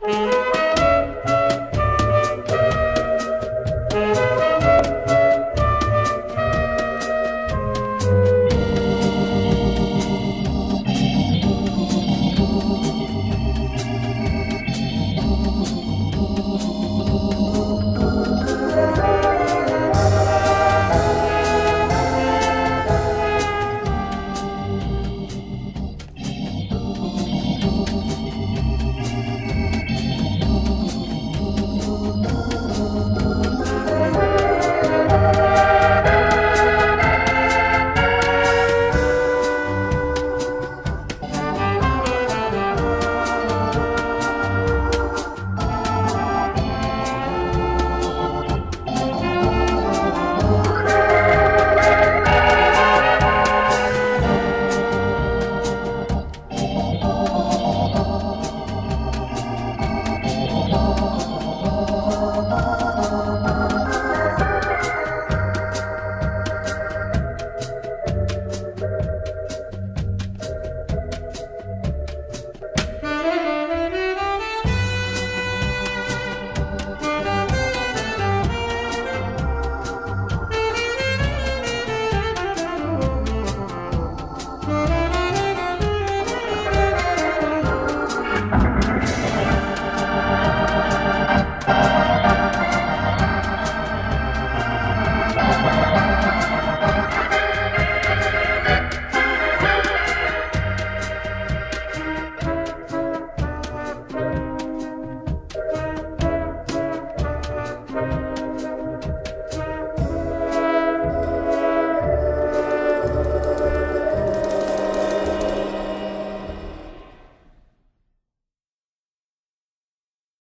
Música